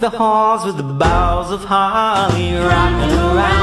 the halls with the boughs of holly rocking around.